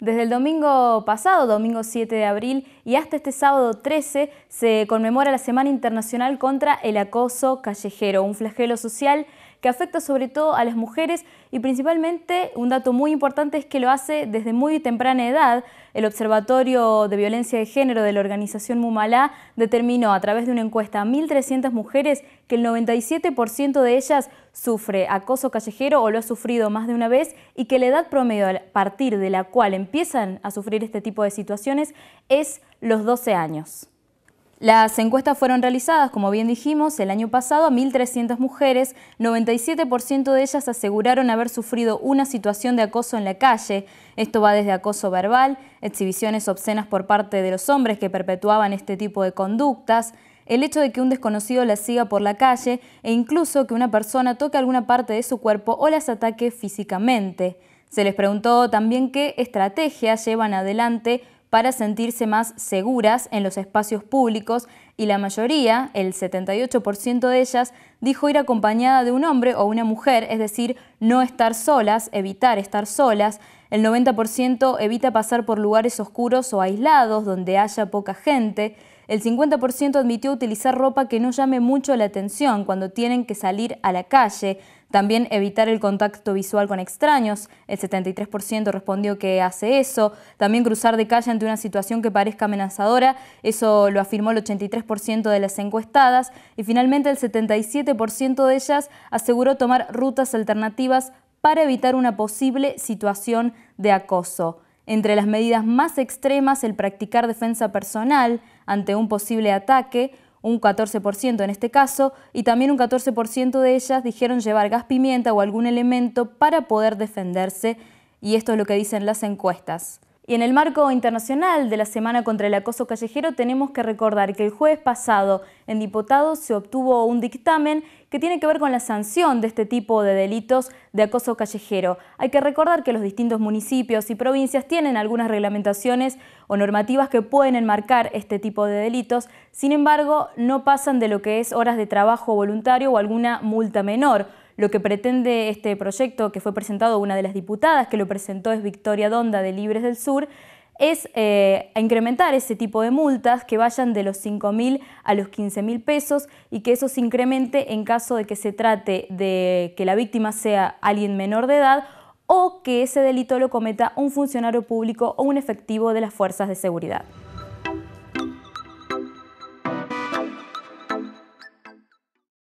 Desde el domingo pasado, domingo 7 de abril, y hasta este sábado 13, se conmemora la Semana Internacional contra el Acoso Callejero, un flagelo social que afecta sobre todo a las mujeres y principalmente un dato muy importante es que lo hace desde muy temprana edad. El Observatorio de Violencia de Género de la organización Mumalá determinó a través de una encuesta a 1.300 mujeres que el 97% de ellas sufre acoso callejero o lo ha sufrido más de una vez y que la edad promedio a partir de la cual empiezan a sufrir este tipo de situaciones es los 12 años. Las encuestas fueron realizadas, como bien dijimos, el año pasado a 1.300 mujeres. 97% de ellas aseguraron haber sufrido una situación de acoso en la calle. Esto va desde acoso verbal, exhibiciones obscenas por parte de los hombres que perpetuaban este tipo de conductas, el hecho de que un desconocido las siga por la calle e incluso que una persona toque alguna parte de su cuerpo o las ataque físicamente. Se les preguntó también qué estrategias llevan adelante para sentirse más seguras en los espacios públicos y la mayoría, el 78% de ellas, dijo ir acompañada de un hombre o una mujer, es decir, no estar solas, evitar estar solas. El 90% evita pasar por lugares oscuros o aislados donde haya poca gente. El 50% admitió utilizar ropa que no llame mucho la atención cuando tienen que salir a la calle. También evitar el contacto visual con extraños. El 73% respondió que hace eso. También cruzar de calle ante una situación que parezca amenazadora. Eso lo afirmó el 83% de las encuestadas. Y finalmente el 77% de ellas aseguró tomar rutas alternativas para evitar una posible situación de acoso. Entre las medidas más extremas, el practicar defensa personal ante un posible ataque, un 14% en este caso, y también un 14% de ellas dijeron llevar gas pimienta o algún elemento para poder defenderse, y esto es lo que dicen las encuestas. Y en el marco internacional de la Semana contra el Acoso Callejero tenemos que recordar que el jueves pasado en diputados se obtuvo un dictamen que tiene que ver con la sanción de este tipo de delitos de acoso callejero. Hay que recordar que los distintos municipios y provincias tienen algunas reglamentaciones o normativas que pueden enmarcar este tipo de delitos, sin embargo no pasan de lo que es horas de trabajo voluntario o alguna multa menor. Lo que pretende este proyecto, que fue presentado una de las diputadas que lo presentó es Victoria Donda de Libres del Sur, es eh, incrementar ese tipo de multas que vayan de los 5.000 a los 15.000 pesos y que eso se incremente en caso de que se trate de que la víctima sea alguien menor de edad o que ese delito lo cometa un funcionario público o un efectivo de las fuerzas de seguridad.